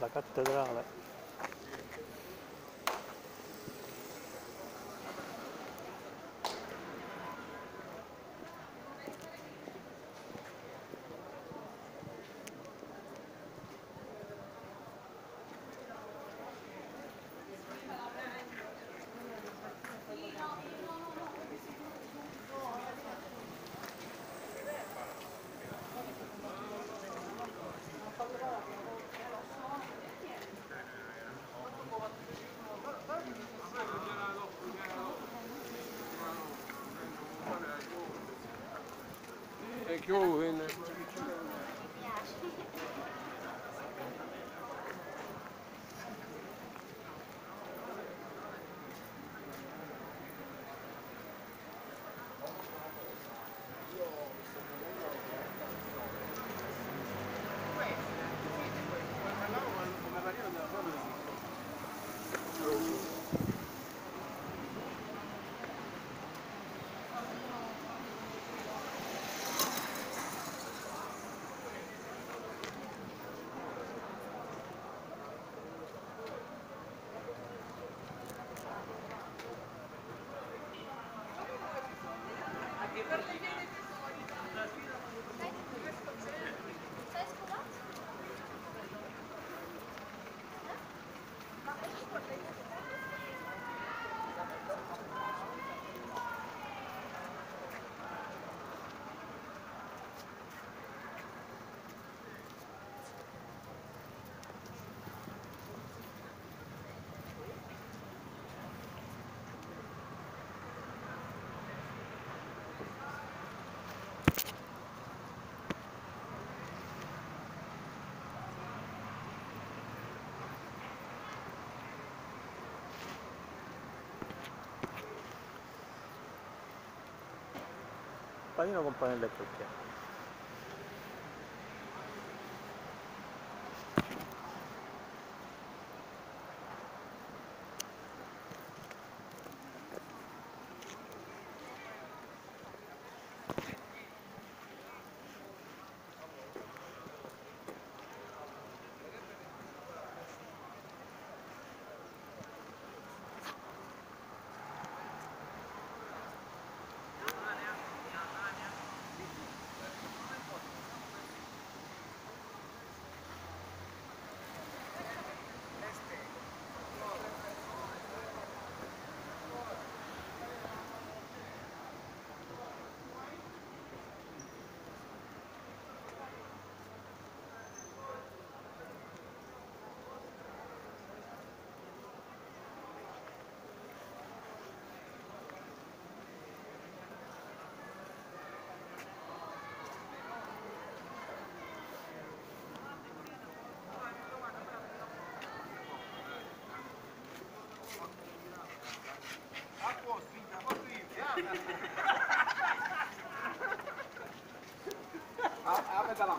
la cattedrale ¿Qué compañero